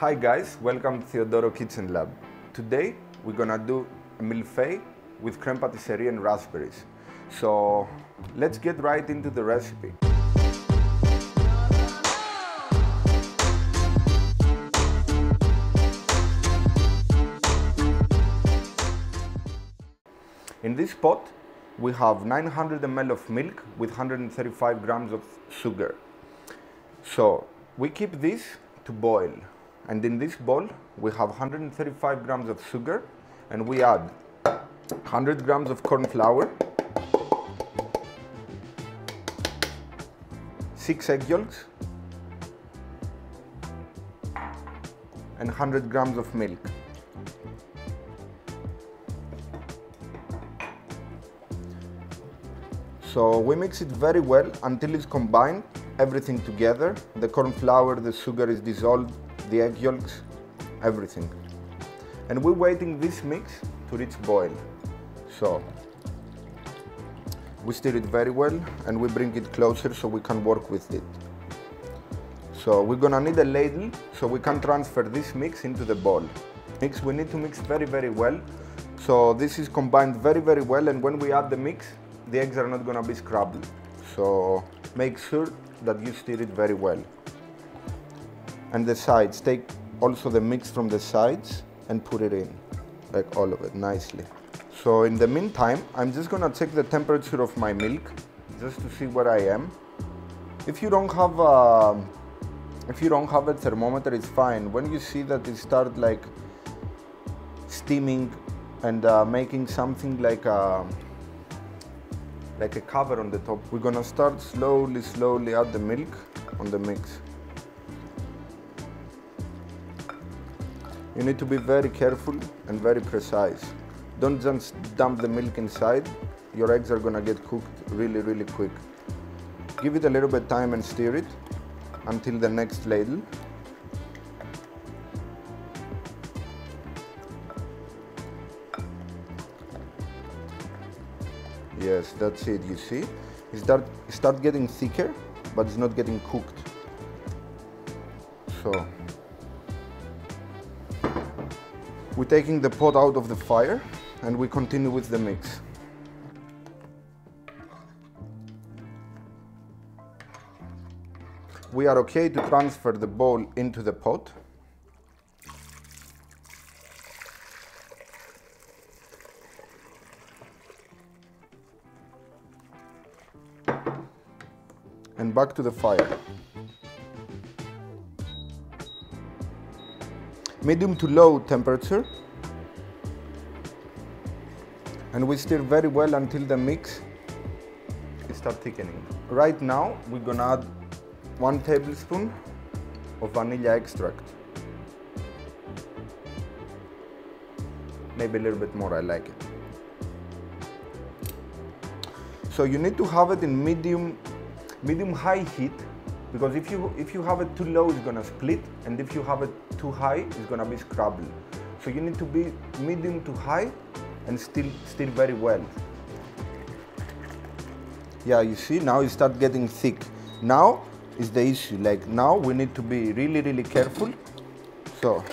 Hi guys, welcome to Theodoro Kitchen Lab. Today we're gonna do a mille-feuille with creme patisserie and raspberries. So let's get right into the recipe. In this pot we have 900 ml of milk with 135 grams of sugar. So we keep this to boil and in this bowl we have 135 grams of sugar and we add 100 grams of corn flour, 6 egg yolks and 100 grams of milk. So we mix it very well until it's combined, everything together. The corn flour, the sugar is dissolved, the egg yolks, everything. And we're waiting this mix to reach boil. So we stir it very well and we bring it closer so we can work with it. So we're gonna need a ladle so we can transfer this mix into the bowl. Mix, we need to mix very, very well. So this is combined very, very well and when we add the mix, the eggs are not gonna be scrambled. So make sure that you stir it very well. And the sides, take also the mix from the sides and put it in, like all of it, nicely. So in the meantime, I'm just gonna check the temperature of my milk, just to see where I am. If you don't have a, if you don't have a thermometer, it's fine. When you see that it start like steaming and uh, making something like a, like a cover on the top, we're gonna start slowly, slowly add the milk on the mix. You need to be very careful and very precise. Don't just dump the milk inside. Your eggs are gonna get cooked really, really quick. Give it a little bit time and stir it until the next ladle. Yes, that's it, you see? It start, start getting thicker, but it's not getting cooked. So, we're taking the pot out of the fire and we continue with the mix. We are okay to transfer the bowl into the pot. And back to the fire. Medium to low temperature and we stir very well until the mix start thickening. Right now we're gonna add one tablespoon of vanilla extract. Maybe a little bit more, I like it. So you need to have it in medium, medium high heat because if you if you have it too low it's gonna split and if you have it too high it's gonna be scrabble. So you need to be medium to high and still still very well. Yeah you see now it start getting thick. Now is the issue. Like now we need to be really really careful. So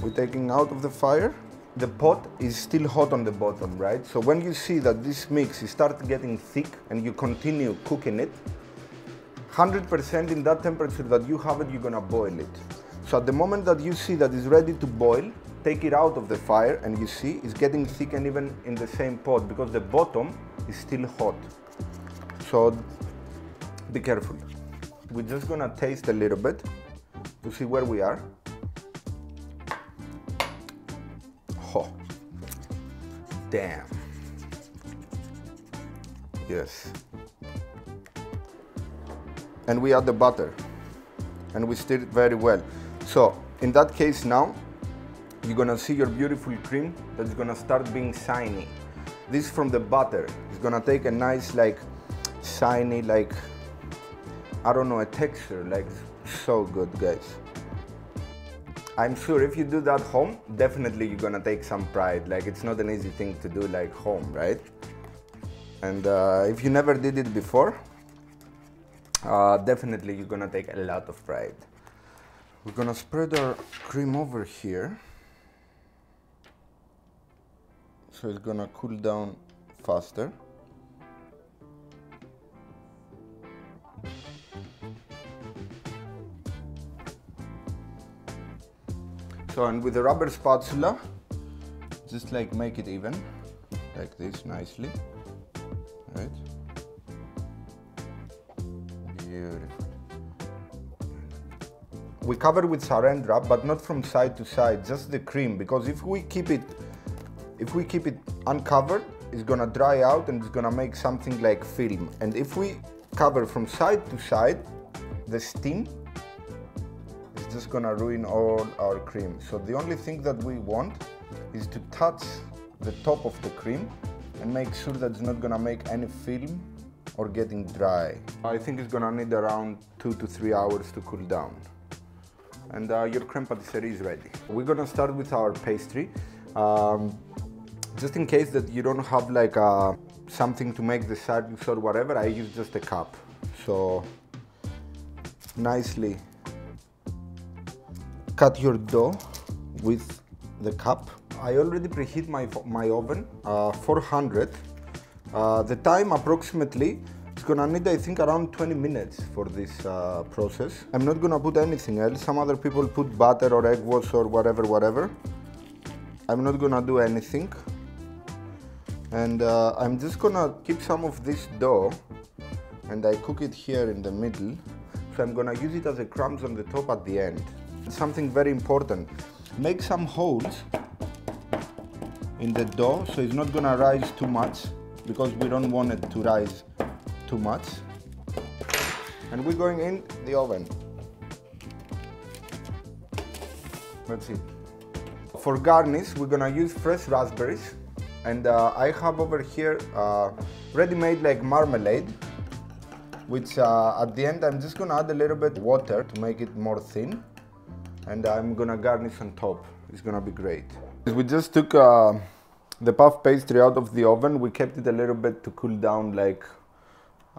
we're taking out of the fire. The pot is still hot on the bottom right? So when you see that this mix is start getting thick and you continue cooking it 100% in that temperature that you have it, you're gonna boil it. So at the moment that you see that it's ready to boil, take it out of the fire and you see it's getting thick and even in the same pot because the bottom is still hot. So be careful. We're just gonna taste a little bit to see where we are. Oh, damn. Yes and we add the butter and we stir it very well. So in that case now, you're gonna see your beautiful cream that's gonna start being shiny. This from the butter. It's gonna take a nice like shiny like, I don't know, a texture like so good guys. I'm sure if you do that home, definitely you're gonna take some pride. Like it's not an easy thing to do like home, right? And uh, if you never did it before, uh, definitely you're gonna take a lot of pride. We're gonna spread our cream over here. So it's gonna cool down faster. So and with the rubber spatula, just like make it even, like this nicely, Beautiful. We cover with saran wrap, but not from side to side, just the cream, because if we keep it, if we keep it uncovered, it's gonna dry out and it's gonna make something like film. And if we cover from side to side, the steam is just gonna ruin all our cream. So the only thing that we want is to touch the top of the cream and make sure that it's not gonna make any film or getting dry. I think it's gonna need around two to three hours to cool down. And uh, your creme patisserie is ready. We're gonna start with our pastry. Um, just in case that you don't have like uh, something to make the sardines or whatever, I use just a cup. So nicely cut your dough with the cup. I already preheat my, my oven, uh, 400. Uh, the time approximately it's gonna need I think around 20 minutes for this uh, process. I'm not gonna put anything else. Some other people put butter or egg wash or whatever, whatever. I'm not gonna do anything. And uh, I'm just gonna keep some of this dough and I cook it here in the middle. So I'm gonna use it as a crumbs on the top at the end. Something very important, make some holes in the dough so it's not gonna rise too much because we don't want it to rise too much. And we're going in the oven. That's it. For garnish, we're gonna use fresh raspberries. And uh, I have over here uh, ready-made like marmalade, which uh, at the end I'm just gonna add a little bit water to make it more thin. And I'm gonna garnish on top. It's gonna be great. We just took uh, the puff pastry out of the oven. We kept it a little bit to cool down like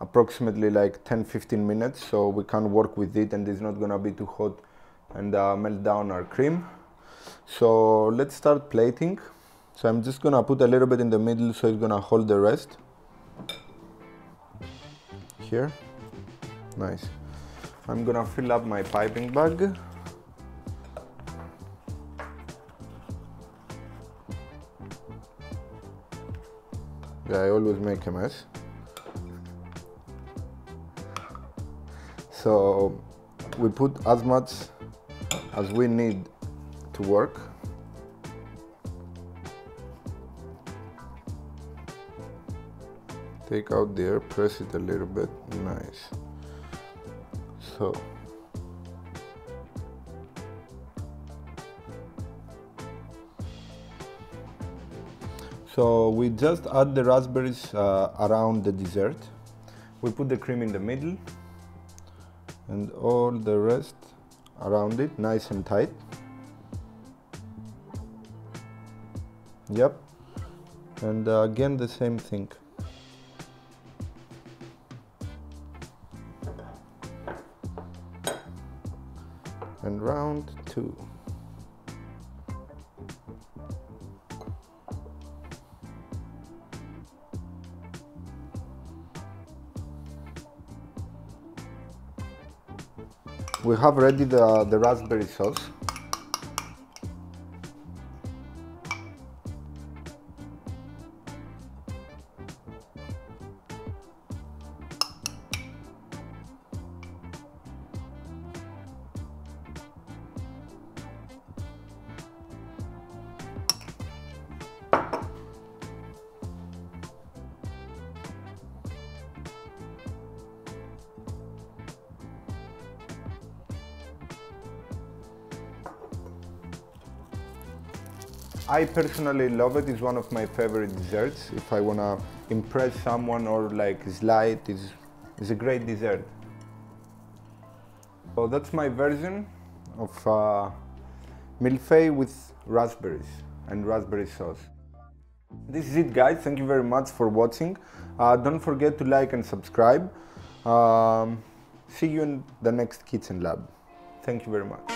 approximately like 10-15 minutes so we can work with it and it's not gonna be too hot and uh, melt down our cream. So let's start plating. So I'm just gonna put a little bit in the middle so it's gonna hold the rest. Here, nice. I'm gonna fill up my piping bag. Yeah, I always make a mess. So we put as much as we need to work. Take out the air, press it a little bit, nice. So So we just add the raspberries uh, around the dessert. We put the cream in the middle and all the rest around it, nice and tight. Yep. And uh, again the same thing. And round two. We have ready the, the raspberry sauce. I personally love it. It's one of my favorite desserts. If I wanna impress someone or like light, it's, it's a great dessert. So that's my version of uh, with raspberries and raspberry sauce. This is it guys, thank you very much for watching. Uh, don't forget to like and subscribe. Um, see you in the next Kitchen Lab. Thank you very much.